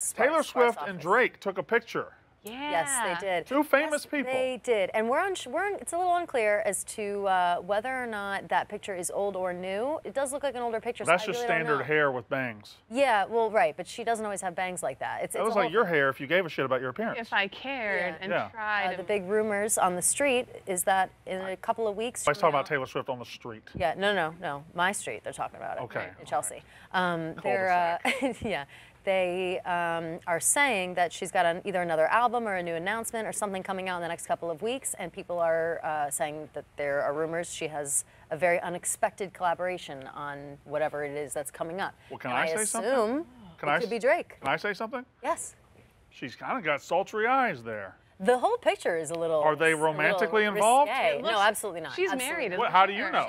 Taylor Sparks Swift and office. Drake took a picture. Yeah. Yes, they did. Two famous Yes, people. They did, and we're on. We're. It's a little unclear as to uh, whether or not that picture is old or new. It does look like an older picture. That's I just really standard hair with bangs. Yeah, well, right, but she doesn't always have bangs like that. It's, That it's was like your hair if you gave a shit about your appearance. If I cared Yeah. and Yeah. tried. Uh, the big rumors on the street is that in a couple of weeks. I was talking talk about Taylor Swift on the street. Yeah, no, no, no. My street. They're talking about it. Okay. In Chelsea. Um, they're, uh, yeah, they um, are saying that she's got an, either another album or a new announcement or something coming out in the next couple of weeks, and people are uh, saying that there are rumors she has a very unexpected collaboration on whatever it is that's coming up. Well, can And I I say assume something? Can it I could be Drake. Can I say something? Yes. She's kind of got sultry eyes there. The whole picture is a little. Are they romantically involved? looks- No, absolutely not. She's Absolutely married. not. What, isn't how do you Or- know?